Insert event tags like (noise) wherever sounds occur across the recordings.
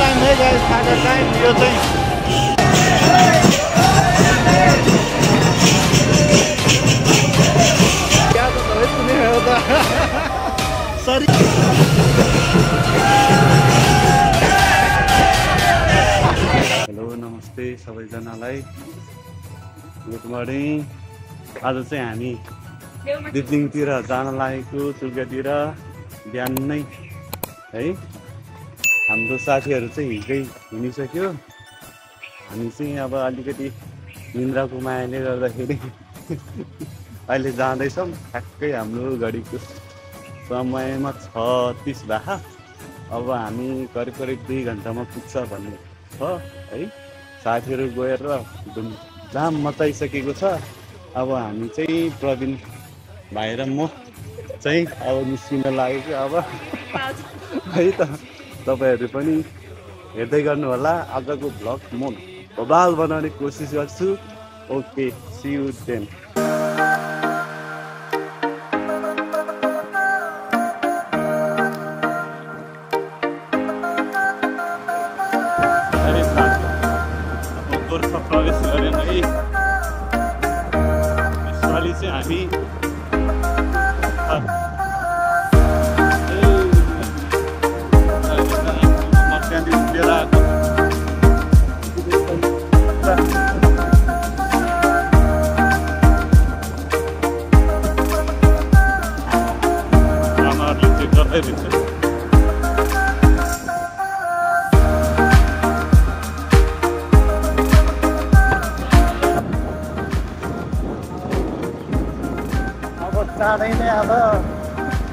Time है guys खाजा time यो चाहिँ सरी हेलो नमस्ते सबैजनालाई गुड मर्निङ आज चाहिँ हामी दिप्लिङतिर जान लागेको चुल्कातिर बिहान नै है हाम्रो साथीहरू चाहिँ हिँड्दै हिँडिसक्यो हामी चाहिँ अब अलिकति निन्द्राको मायाले गर्दाखेरि (laughs) अहिले जाँदैछौँ। ठ्याक्कै हाम्रो घडीको समयमा छ तिस भए अब हामी करिब करिब दुई घन्टामा पुग्छ भन्ने छ है। साथीहरू गएर धुमधाम मचाइसकेको छ। अब हामी चाहिँ प्रवीण भाइ र म चाहिँ अब निस्किन लागेको अब। (laughs) है त। तपाईँहरू पनि हेर्दै गर्नु होला आजको भ्लग म भोबाल बनाउने कोसिस गर्छु। ओके सी यु देन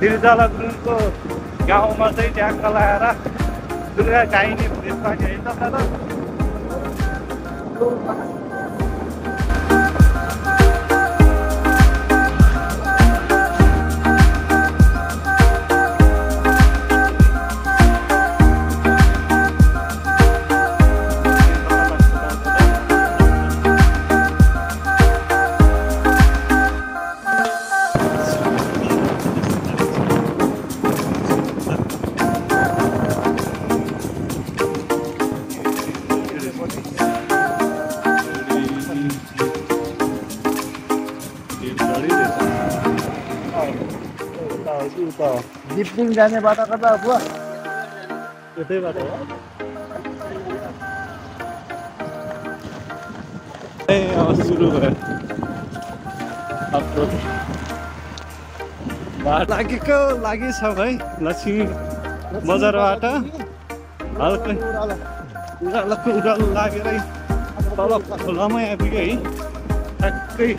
तिर्जाला गुरुङको गाउँमा चाहिँ ट्याङ्क लगाएर दुर्गा गाइने यसपालि है त दादा दिप्लिङ जाने बाटो कता बुवा त्यतैबाट हो ए अब सुरु भयो बाटो लागेको लागि छ भाइ लक्ष्मी बजारबाट हल्कै उरालोको उरालो लागेरै तल खोलामै आइपुग्यो है ठ्याक्कै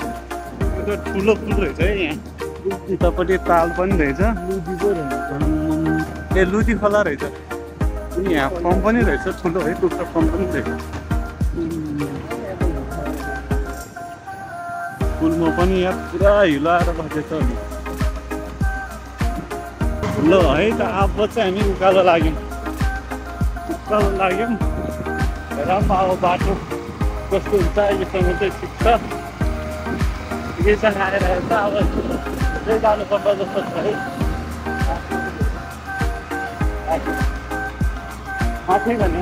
ठुलो पुल रहेछ है यहाँ उतापट्टि ताल पनि रहेछ। ए लुदी खोला रहेछ। अनि यहाँ पम्प पनि रहेछ ठुलो है टुक्रा पम्प पनि रहेछ। पुलमा पनि यहाँ पुरा हिलो आएर बसेछ ल है त अब चाहिँ हामी उकालो लाग्यौँ। उकालो लाग्यौँ। र पनि अब बाटो कस्तो हुन्छ अहिलेसम्म चाहिँ ठिक छ। आएर अब त्यही जानुपर्छ जस्तो छ है भन्ने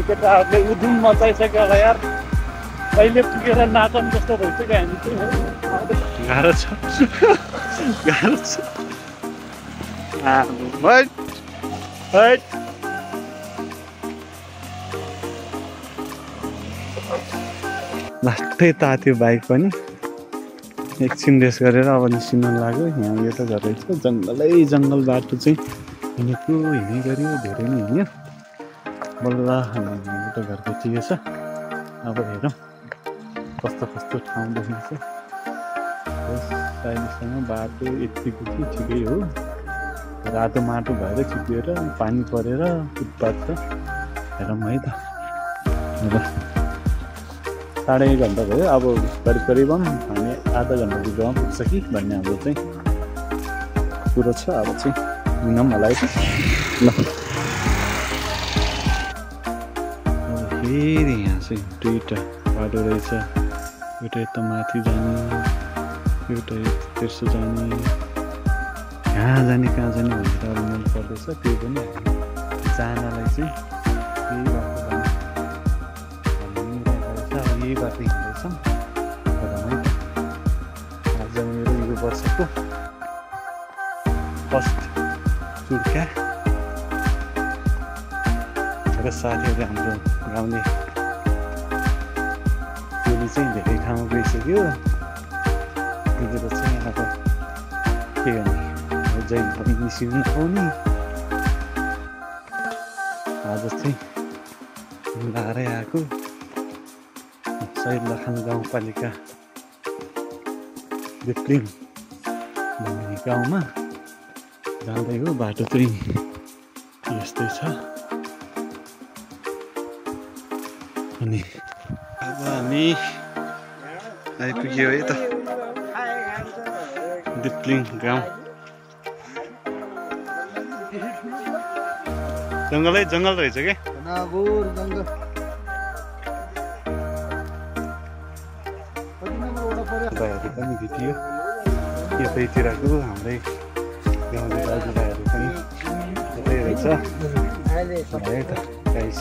केटाहरूले उधुम मचाइसक्यो होला यार कहिले पुगेर नाचम जस्तो भइसक्यो हामी चाहिँ छ लास्टै तात्यो बाइक पनि। एकछिन रेस गरेर अब निस्किन लाग्यो। यहाँ यो त घर रहेछ जङ्गलै जङ्गल बाटो चाहिँ हिँडेको हिँड्ने गऱ्यो धेरै नै हिँड्यो। बल्ल त घरको ठिकै छ। अब हेरौँ कस्तो कस्तो ठाउँ देखिन्छ। अहिलेसम्म बाटो यतिको चाहिँ ठिकै हो। रातो माटो भएर चिपिएर पानी परेर फुटपाथ छ। हेरौँ है त। साढे घन्टा भयो। अब करिब करिब हामी आधा घन्टा भित्रमा पुग्छ कि भन्ने हाम्रो चाहिँ कुरो छ। अब चाहिँ हिँडौँ होला है ल। फेरि यहाँ चाहिँ दुईवटा बाटो रहेछ। एउटा यता माथि जाने एउटा तेर्सो जाने। कहाँ जाने कहाँ जाने भनेर अब मन पर्दैछ। त्यो पनि जानलाई चाहिँ हिँड्दैछौँ रमाइलो आज मेरो यो वर्षको फर्स्ट चुर्का र साथीहरू हाम्रो गाउने टोली चाहिँ धेरै ठाउँमा गइसक्यो। त्यति चाहिँ अब के गर्ने? जहिले पनि निस्किनु नपाउने। आज चाहिँ मिलाएरै आएको। शहीद लखान गाउँपालिका दिप्लिङ भन्ने गाउँमा जाँदै हो बाटो चाहिँ यस्तै छ। अनि अब हामी आइपुग्यो है त। दिप्लिङ गाउँ। जङ्गलै जङ्गल रहेछ क्या भेटियो यतैतिरको हाम्रै गाउँले दाजुभाइहरू पनि यतै रहेछ त गाइस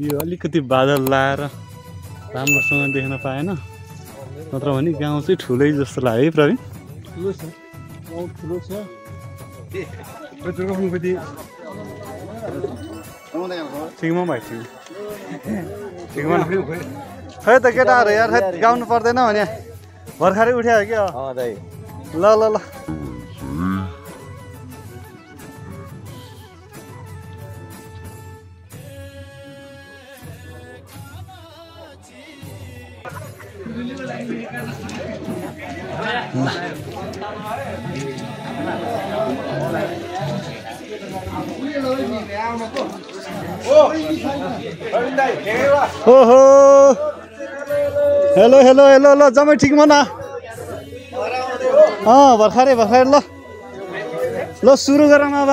यो अलिकति बादल लाएर राम्रोसँग देख्न पाएन नत्र भने गाउँ चाहिँ ठुलै जस्तो लाग्यो है प्रवीण ठुलो छ गाउँ ठुलो छ ठिकमा भाइ ठिक ठिकमा खै त केटाहरू यार खै गाउनु पर्दैन भने भर्खरै उठ्यो क्या ल ल ल ओहो। हेलो हेलो हेलो ल जम्मै ठिकमा न? अँ भर्खरै भर्खरै ल। ल सुरु गरौँ अब।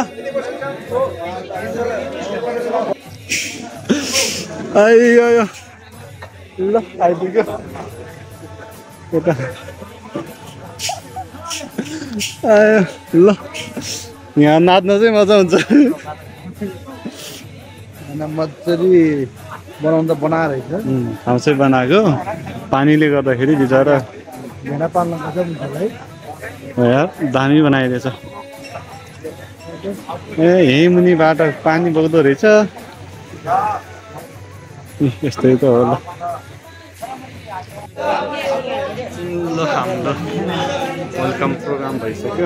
आइयो। ल आइपुग्यो। यता। आयो ल। यहाँ नाच्न चाहिँ मजा हुन्छ। मजाले बनाउँदा बनाएर चाहिँ बनाएको। पानीले गर्दाखेरि बिचरा भेडा पाल्न दामी बनाइदिएछ ए यहीँ मुनिबाट पानी बग्दो रहेछ। यस्तै त हो ल। ल हाम्रो वेलकम प्रोग्राम भइसक्यो।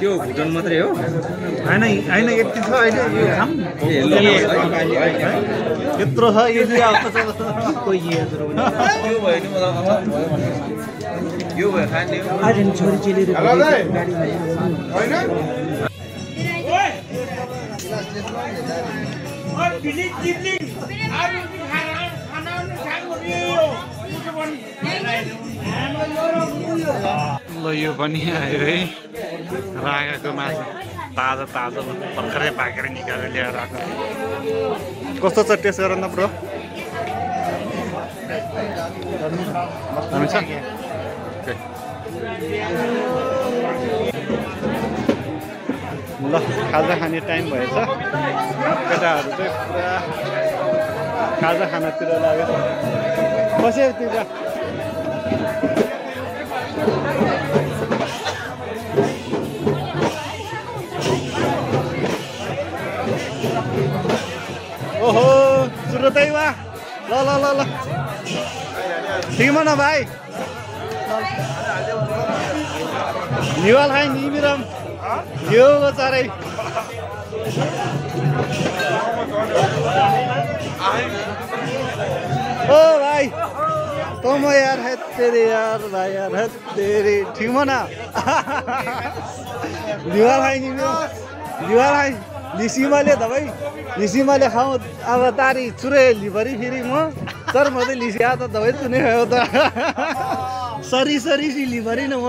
त्यो भुटन मात्रै हो। होइन होइन यति छ अहिले यो यत्रो छ यो भयो नि ल यो पनि आयो है। रागाको मासु ताजा ताजा भर्खरै पाकेर निकालेर ल्याएर आएको कस्तो छ टेस्ट गर न ब्रो। ल खाजा खाने टाइम भएछ। केटाहरू चाहिँ पुरा खाजा खानातिर लाग्यो कसैतिर ओहो सुरुतै वा ल ल ल ल ठिकमा न भाइ निवाल खाइ निमिरम यो चारै ओ भाई तुम यार है तेरे यार भाई यार है तेरे। ठीक ना? दिवाल खाइ निमिरम दिवाल खाइ लिसीमाले त भाइ लिसीमाले खाउँ अब तारी चुरे लिभरी फेरि म। तर म त लिसी आ त दबाई चुने खायो त सरी सरी सी लिभरी न म।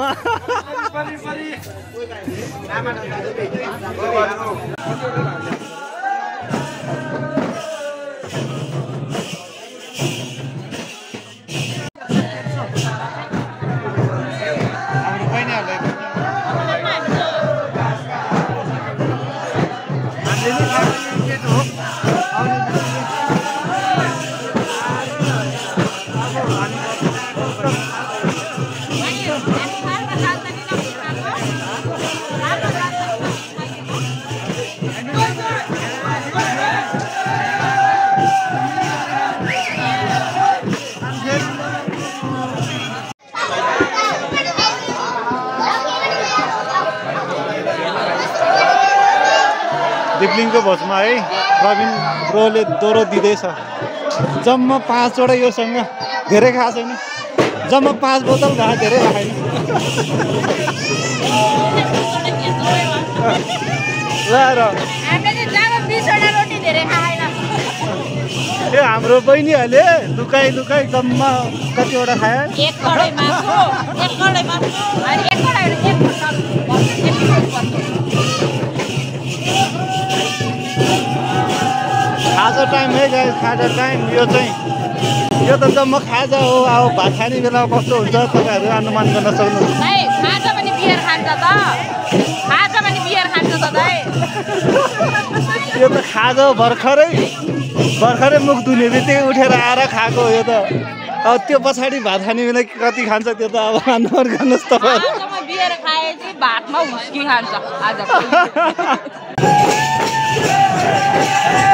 प्रवीण ब्रोले दोहोरो दिँदैछ। जम्मा पाँचवटा योसँग धेरै खाएको छैन। जम्मा पाँच बोतल भए धेरै खाएन। यो हाम्रो बहिनीहरूले लुकाइ लुकाइ जम्मा कतिवटा खायो टाइम है गाई खाजा टाइम यो चाहिँ यो त जम्मा खाजा हो अब भात खाने बेला कस्तो हुन्छ तपाईँहरू अनुमान गर्न बियर खान्छ त। बियर खान्छ त दाइ यो त खाजा भर्खरै भर्खरै मुख धुने बित्तिकै उठेर आएर खाएको यो त। अब त्यो पछाडि भात खाने बेला कति खान्छ त्यो त अब अनुमान गर्नुहोस् तपाईँहरू आजमा बियर भातमा हुस्की खान्छ। आज (laughs)